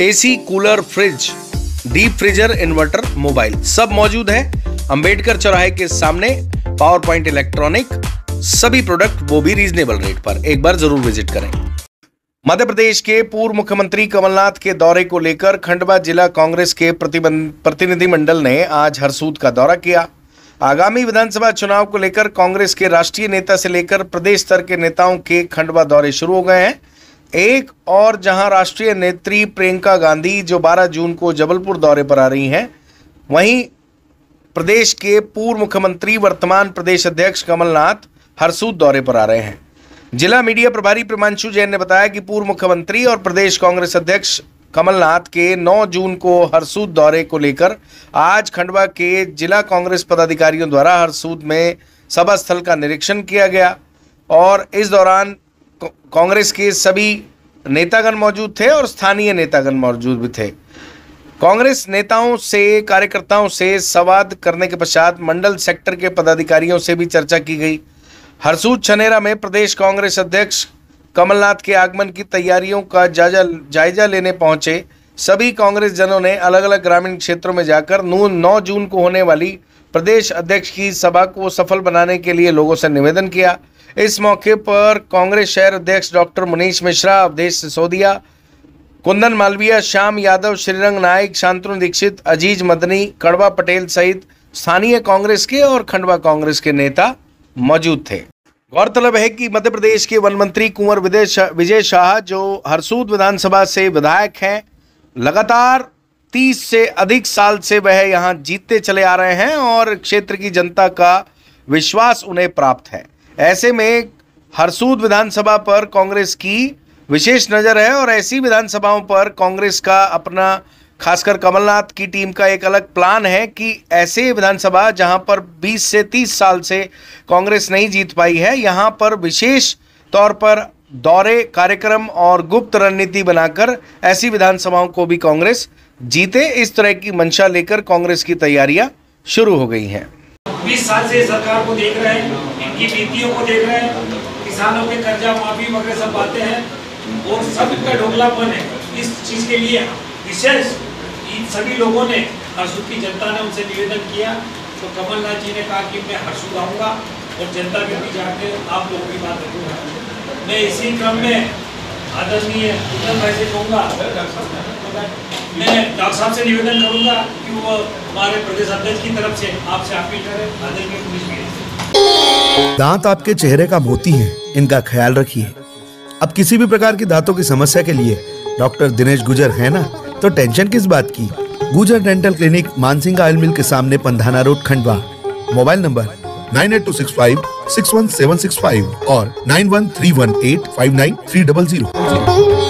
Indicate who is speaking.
Speaker 1: AC, cooler, fridge, deep freezer, inverter, mobile सब मौजूद है अंबेडकर चौराहे के सामने। पावर पॉइंट इलेक्ट्रॉनिक सभी प्रोडक्ट वो भी रीजनेबल रेट पर। एक बार ज़रूर विज़िट करें। मध्य प्रदेश के पूर्व मुख्यमंत्री कमलनाथ के दौरे को लेकर खंडवा जिला कांग्रेस के प्रतिनिधिमंडल ने आज हरसूद का दौरा किया। आगामी विधानसभा चुनाव को लेकर कांग्रेस के राष्ट्रीय नेता से लेकर प्रदेश स्तर के नेताओं के खंडवा दौरे शुरू हो गए हैं। एक और जहाँ राष्ट्रीय नेत्री प्रियंका गांधी जो 12 जून को जबलपुर दौरे पर आ रही हैं, वहीं प्रदेश के पूर्व मुख्यमंत्री, वर्तमान प्रदेश अध्यक्ष कमलनाथ हरसूद दौरे पर आ रहे हैं। जिला मीडिया प्रभारी प्रमांशु जैन ने बताया कि पूर्व मुख्यमंत्री और प्रदेश कांग्रेस अध्यक्ष कमलनाथ के 9 जून को हरसूद दौरे को लेकर आज खंडवा के जिला कांग्रेस पदाधिकारियों द्वारा हरसूद में सभा स्थल का निरीक्षण किया गया और इस दौरान कांग्रेस के सभी नेतागण मौजूद थे और स्थानीय नेतागण मौजूद भी थे। कांग्रेस नेताओं से, कार्यकर्ताओं से संवाद करने के पश्चात मंडल सेक्टर के पदाधिकारियों से भी चर्चा की गई। हरसूद छनेरा में प्रदेश कांग्रेस अध्यक्ष कमलनाथ के आगमन की तैयारियों का जायजा जायजा लेने पहुँचे। सभी कांग्रेस जनों ने अलग अलग ग्रामीण क्षेत्रों में जाकर नौ नौ जून को होने वाली प्रदेश अध्यक्ष की सभा को सफल बनाने के लिए लोगों से निवेदन किया। इस मौके पर कांग्रेस शहर अध्यक्ष डॉक्टर मुनीश मिश्रा अवधेश सिसोदिया, कुंदन मालविया, श्याम यादव, श्रीरंग नायक, शांतनु दीक्षित, अज़ीज़ मदनी, कड़वा पटेल सहित स्थानीय कांग्रेस के और खंडवा कांग्रेस के नेता मौजूद थे। गौरतलब है कि मध्य प्रदेश के वन मंत्री कुंवर विजय शाह, जो हरसूद विधानसभा से विधायक हैं, लगातार 30 से अधिक साल से वह यहाँ जीतते चले आ रहे हैं और क्षेत्र की जनता का विश्वास उन्हें प्राप्त है। ऐसे में हरसूद विधानसभा पर कांग्रेस की विशेष नज़र है और ऐसी विधानसभाओं पर कांग्रेस का अपना, खासकर कमलनाथ की टीम का एक अलग प्लान है कि ऐसे विधानसभा जहाँ पर 20 से 30 साल से कांग्रेस नहीं जीत पाई है, यहाँ पर विशेष तौर पर दौरे, कार्यक्रम और गुप्त रणनीति बनाकर ऐसी विधानसभाओं को भी कांग्रेस जीते। इस तरह की मंशा लेकर कांग्रेस की तैयारियाँ शुरू हो गई हैं।
Speaker 2: बीस साल से सरकार को देख रहे हैं, इनकी नीतियों को देख रहे हैं, किसानों के कर्जा माफ़ी वगैरह सब बातें हैं, और सबका ढोकलापन है। इस चीज़ के लिए विशेष इन सभी लोगों ने हरसुद की जनता ने उनसे निवेदन किया। तो कमलनाथ जी ने कहा कि मैं हरसुद आऊँगा और जनता के बीच आके आप लोगों की बात रखूँगा। मैं इसी क्रम में आदरणीय भाई से कहूँगा मैं डॉक्टर साहब से निवेदन करूँगा कि वो हमारे प्रदेश अध्यक्ष की तरफ़ से आपसे अपील करें। पुलिस
Speaker 3: दांत आपके चेहरे का मोती है, इनका ख्याल रखिए। अब किसी भी प्रकार की दांतों की समस्या के लिए डॉक्टर दिनेश गुजर है ना? तो टेंशन किस बात की? Gujar dental clinic Mansingh oil mill के सामने Pandhana road, Khandwa. Mobile number nine eight two six five, six one seven six five और nine one three one eight five nine three double zero.